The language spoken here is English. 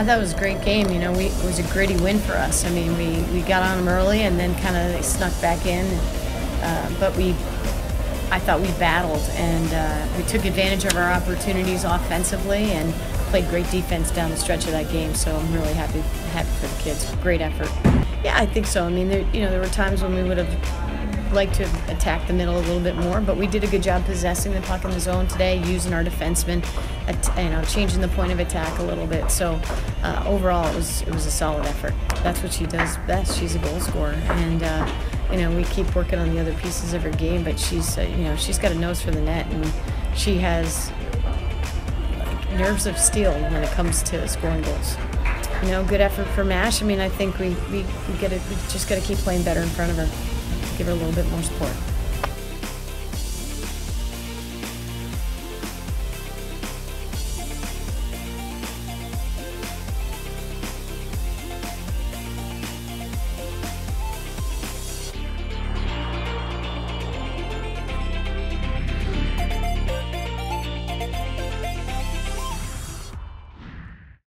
I thought it was a great game. You know, we, it was a gritty win for us. I mean, we, we got on them early and then kind of they snuck back in. Uh, but we, I thought we battled and uh, we took advantage of our opportunities offensively and played great defense down the stretch of that game. So I'm really happy happy for the kids. Great effort. Yeah, I think so. I mean, there, you know, there were times when we would have liked to attack the middle a little bit more, but we did a good job possessing the puck in the zone today, using our defensemen, you know, changing the point of attack a little bit. So uh, overall, it was it was a solid effort. That's what she does best. She's a goal scorer, and uh, you know, we keep working on the other pieces of her game, but she's uh, you know she's got a nose for the net, and she has like, nerves of steel when it comes to scoring goals you know, good effort for Mash. I mean, I think we, we, we, get it, we just got to keep playing better in front of her, give her a little bit more support.